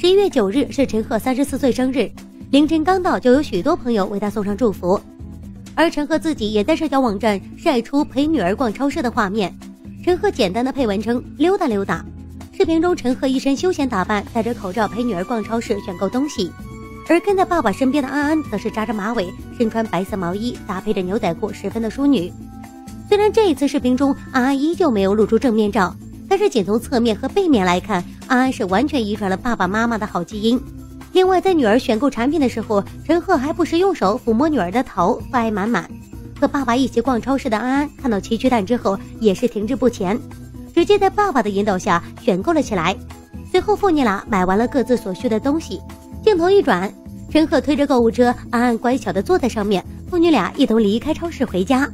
十一月九日是陈赫三十四岁生日，凌晨刚到就有许多朋友为他送上祝福，而陈赫自己也在社交网站晒出陪女儿逛超市的画面。陈赫简单的配文称溜达溜达。视频中，陈赫一身休闲打扮，戴着口罩陪女儿逛超市选购东西，而跟在爸爸身边的安安则是扎着马尾，身穿白色毛衣，搭配着牛仔裤，十分的淑女。虽然这一次视频中安安依旧没有露出正面照，但是仅从侧面和背面来看。安安是完全遗传了爸爸妈妈的好基因。另外，在女儿选购产品的时候，陈赫还不时用手抚摸女儿的头，父爱满满。和爸爸一起逛超市的安安看到奇趣蛋之后，也是停滞不前，直接在爸爸的引导下选购了起来。随后，父女俩买完了各自所需的东西。镜头一转，陈赫推着购物车，安安乖巧地坐在上面，父女俩一同离开超市回家。